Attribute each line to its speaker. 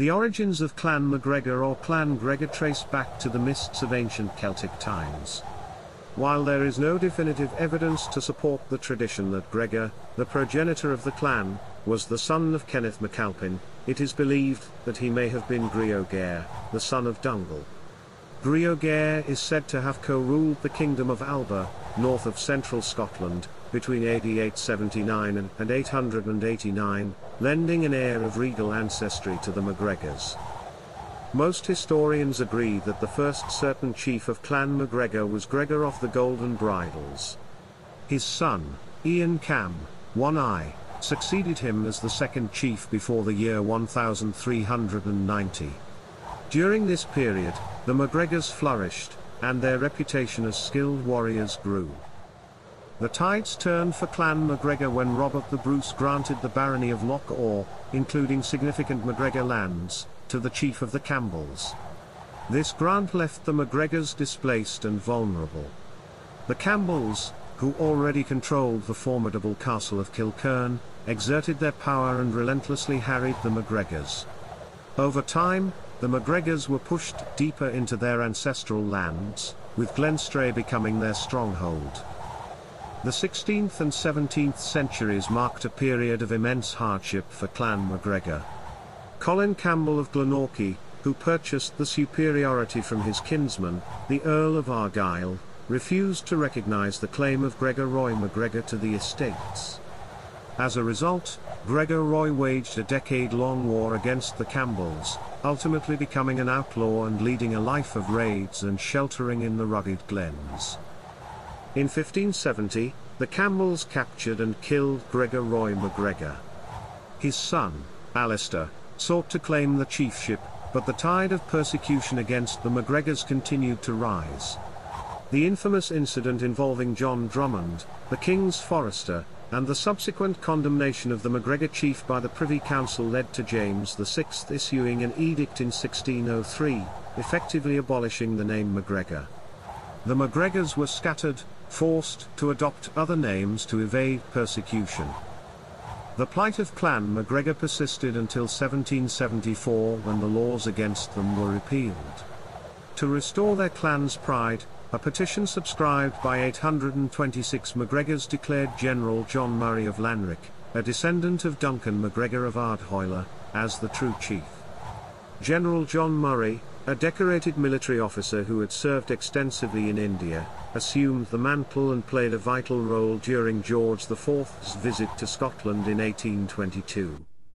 Speaker 1: The origins of Clan MacGregor or Clan Gregor trace back to the mists of ancient Celtic times. While there is no definitive evidence to support the tradition that Gregor, the progenitor of the clan, was the son of Kenneth MacAlpin, it is believed that he may have been Griogair, the son of Dungal. Griogair is said to have co-ruled the kingdom of Alba, north of central Scotland, between AD 879 and 889, lending an air of regal ancestry to the MacGregors. Most historians agree that the first certain chief of Clan MacGregor was Gregor of the Golden Bridles. His son, Iain Camm, One Eye, succeeded him as the second chief before the year 1390. During this period, the MacGregors flourished, and their reputation as skilled warriors grew. The tides turned for Clan MacGregor when Robert the Bruce granted the barony of Loch Awe, including significant MacGregor lands, to the chief of the Campbells. This grant left the MacGregors displaced and vulnerable. The Campbells, who already controlled the formidable castle of Kilchurn, exerted their power and relentlessly harried the MacGregors. Over time, the MacGregors were pushed deeper into their ancestral lands, with Glenstrae becoming their stronghold. The 16th and 17th centuries marked a period of immense hardship for Clan MacGregor. Colin Campbell of Glenorchy, who purchased the superiority from his kinsman, the Earl of Argyll, refused to recognise the claim of Gregor Roy MacGregor to the estates. As a result, Gregor Roy waged a decade-long war against the Campbells, ultimately becoming an outlaw and leading a life of raids and sheltering in the rugged glens. In 1570, the Campbells captured and killed Gregor Roy MacGregor. His son, Alistair, sought to claim the chiefship, but the tide of persecution against the MacGregors continued to rise. The infamous incident involving John Drummond, the king's forester, and the subsequent condemnation of the MacGregor chief by the Privy Council led to James VI issuing an edict in 1603, effectively abolishing the name MacGregor. The MacGregors were scattered, forced to adopt other names to evade persecution. The plight of Clan MacGregor persisted until 1774 when the laws against them were repealed. To restore their clan's pride, a petition subscribed by 826 MacGregors declared General John Murray of Lanrick, a descendant of Duncan MacGregor of Ardchoille, as the true chief. General John Murray, a decorated military officer who had served extensively in India, assumed the mantle and played a vital role during George IV's visit to Scotland in 1822.